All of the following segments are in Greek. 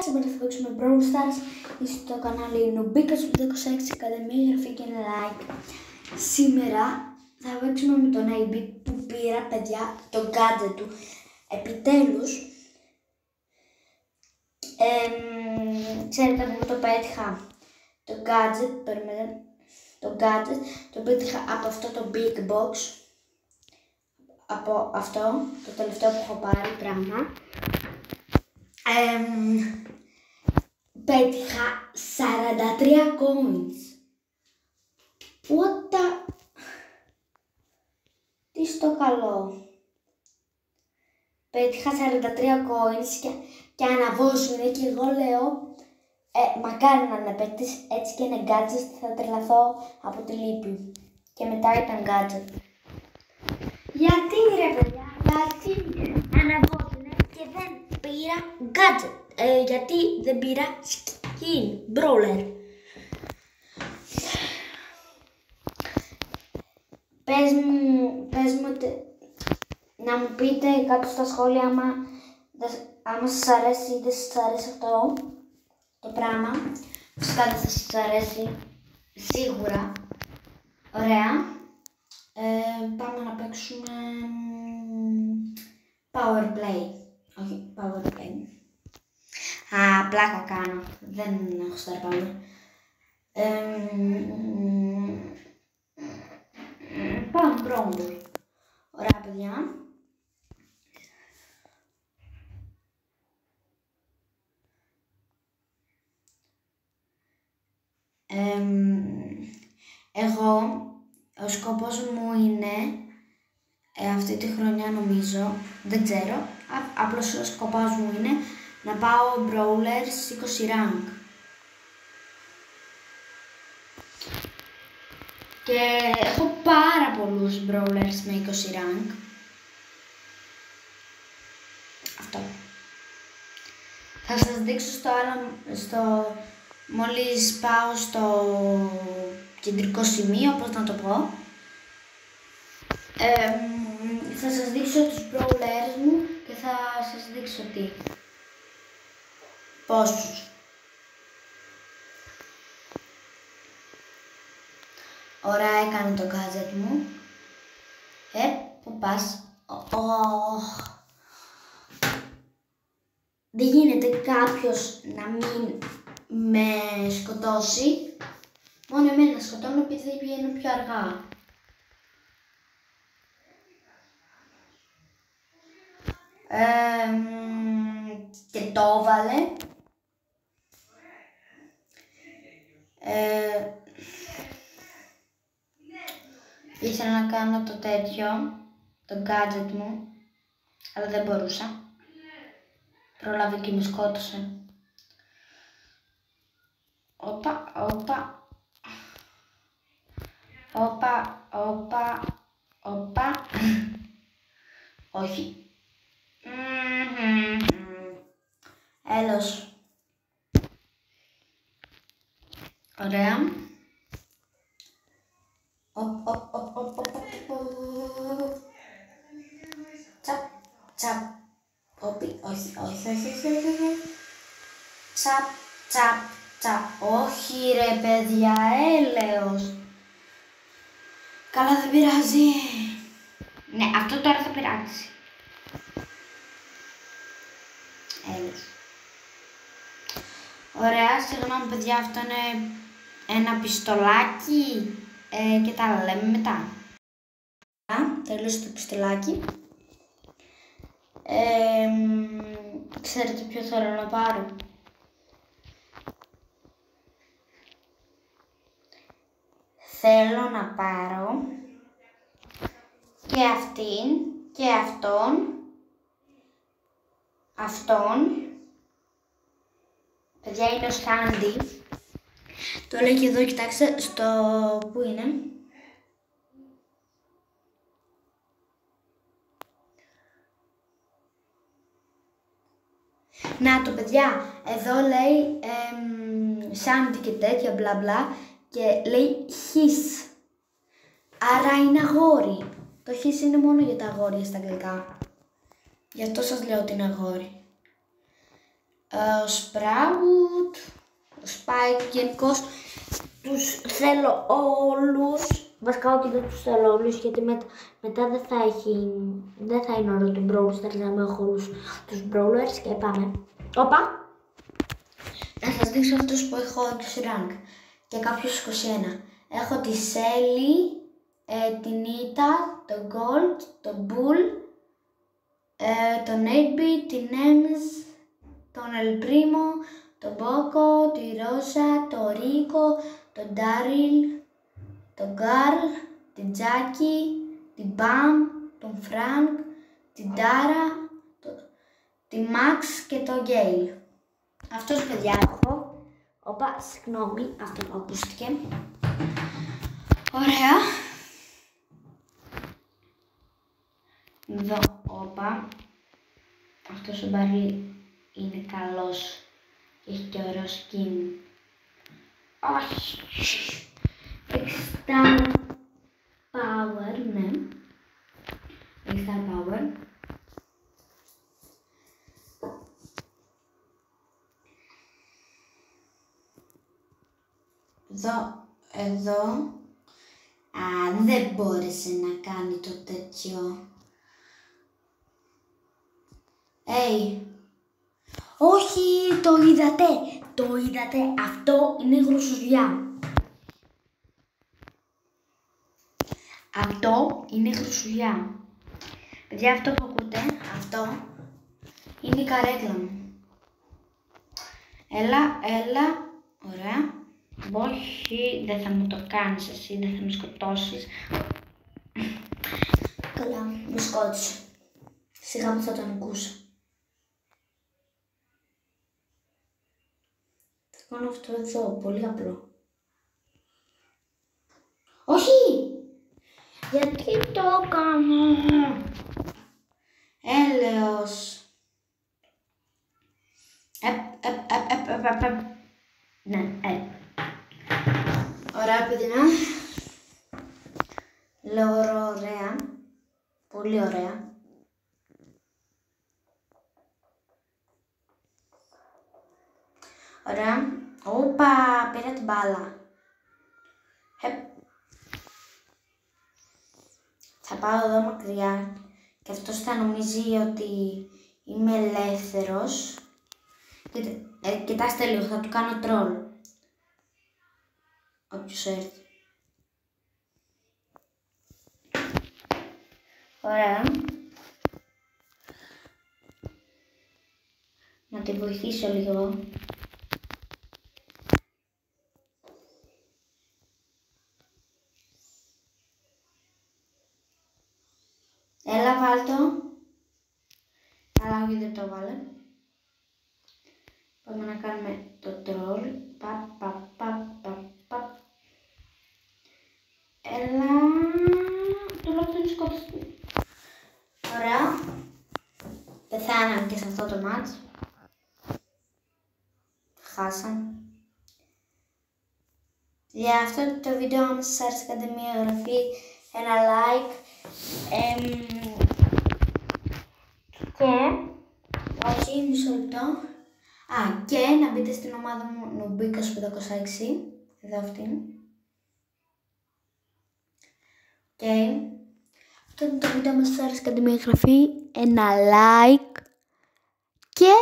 Σήμερα θα παίξουμε Brawl Stars στο κανάλι Νουμπίκας 26 Ακαδημία, εγγραφή και ένα like. Σήμερα θα παίξουμε με τον AB που πήρα παιδιά το gadget του. Επιτέλους, εμ, ξέρετε που το πέτυχα το gadget, περιμένετε, το gadget, το πέτυχα από αυτό το big box, από αυτό, το τελευταίο που έχω πάρει πράγμα. Εμ, πέτυχα 43 coins. What the... Τι στο καλό. Πέτυχα 43 coins και, και αναβόσουνε και εγώ λέω ε, μακάρι να είναι παίκτης, έτσι και είναι gadget θα τρελαθώ από τη λύπη. Και μετά ήταν gadget. Γιατί ρε παιδιά, γιατί αναβόσουνε και δεν πήρα gadget. Ε, γιατί δεν πήρα skin, brawler. Πες μου, πες μου, τε- να μου πείτε κάτω στα σχόλια άμα, δεν- άμα σας αρέσει ή δεν σας αρέσει αυτό το πράγμα. Φυσικά δεν θα σας αρέσει, σίγουρα. Ωραία. Ε, πάμε να παίξουμε μ, power play. Όχι, power play. Α, πλάκα κάνω. Δεν έχω star power. Ε, μ, Πάμε μπρόμπολ. Ωραία, παιδιά. Εμ, εγώ, ο σκοπός μου είναι, ε, αυτή τη χρονιά νομίζω, δεν ξέρω, α, απλώς ο σκοπός μου είναι να πάω brawler στις 20 rank. Και έχω πάρα πολλούς brawlers με 20 rank. Αυτό. Θα σας δείξω στο άλλο, στο, μόλις πάω στο κεντρικό σημείο, πώς να το πω. Ε, μ, θα σας δείξω τους brawlers μου και θα σας δείξω τι. Πόσους; Ωραία έκανε το gadget μου. Ε, πού πας; Ω, ω. Δεν γίνεται κάποιος να μην με σκοτώσει. Μόνο εμένα σκοτώνω επειδή πηγαίνω πιο αργά. Ε, μ, και το έβαλε. Ε, ήθελα να κάνω το τέτοιο, το gadget μου, αλλά δεν μπορούσα. Πρόλαβε και με σκότωσε. Όπα, όπα. Όπα, όπα, όπα. Όχι. Έλος. Ωραία. Οπ, οπ, οπ, οπ, οπ, οπ, οπ. Τσαπ, τσαπ. Όπι, όχι, όχι, όχι, όχι, όχι, όχι. Τσαπ, τσαπ, τσαπ. Όχι ρε παιδιά, έλεος. Καλά δεν πειράζει. Ναι, αυτό τώρα θα πειράξει. Έλεος. Ωραία, συγγνώμη παιδιά, αυτό είναι ένα πιστολάκι ε, και τα άλλα λέμε μετά. Α, τέλος το πιστολάκι. Ε, μ, ξέρετε ποιο θέλω να πάρω; Θέλω να πάρω και αυτήν και αυτόν, αυτόν, παιδιά είναι ο Σάντι, το λέει και εδώ, κοιτάξτε, στο, πού είναι, Να το παιδιά, εδώ λέει εμ, Σάντι και τέτοια μπλα μπλα και λέει his. Άρα είναι αγόρι. Το his είναι μόνο για τα αγόρια στα αγγλικά. Γι' αυτό σας λέω ότι είναι αγόρι. Ε, ο Σπράουτ, ο Σπάικ γενικώ τους θέλω όλους. Βασικά όχι δεν τους θέλω όλους γιατί μετά δεν θα, έχει, δεν θα είναι ωραίο το Brawl Stars να έχω όλους τους Brawlers και πάμε. Όπα! Να σας δείξω αυτούς που έχω 20 rank και κάποιους 21. Έχω τη Σέλι, ε, την Ίτα, τον Gold, τον Bull, ε, τον 8 την Ems, τον El Primo, τον Boko, τη Rosa, τον Rico, τον Daryl, τον Carl, την Jackie, την Bam, τον Frank, την Tara, τη Max και τον Gale. Αυτός παιδιά έχω. Όπα, συγγνώμη, αυτό ακούστηκε. Ωραία. Εδώ, όπα. Αυτός ο Μπαρλί είναι καλός. Έχει και ωραίο skin. Όχι. Extra power, ναι. Extra power. Εδώ, εδώ, α, δεν μπόρεσε να κάνει το τέτοιο. Hey. Όχι, το είδατε, το είδατε, αυτό είναι γρουσουλιά. Αυτό είναι χρυσουλιά. Παιδιά, αυτό που ακούτε, αυτό είναι η καρέκλα μου. Έλα, έλα, ωραία. Όχι, δεν θα μου το κάνεις εσύ, δεν θα με σκοτώσεις. Καλά, με σκότωσε. Σιγά που θα τον ακούσα. Κάνω αυτό εδώ, πολύ απλό. Όχι! Γιατί το έκανα. Έλεος. Επ, επ, επ, επ, επ, επ. Ναι, ε. Ωραία παιδιά. Λέω ωραία. Πολύ ωραία. Ωραία. Όπα, πήρα την μπάλα. Επ. θα πάω εδώ μακριά και αυτός θα νομίζει ότι είμαι ελεύθερος. Ε, κοιτάστε λίγο, θα του κάνω τρόλ. Όποιος έρθει. Ωραία. Να τη βοηθήσω λίγο. Για αυτό το βίντεο, αν σας άρεσε, κάντε μια εγγραφή, ένα like. και, όχι, μισό λεπτό. Α, και να μπείτε στην ομάδα μου Νουμπίκος 506, εδώ αυτή είναι. Και αυτό είναι το βίντεο μας άρεσε, κάντε μια εγγραφή, ένα like και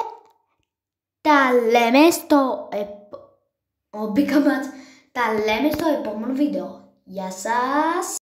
τα λέμε στο επ... ο Μπίκα τα λέμε στο επόμενο βίντεο. Γεια σας!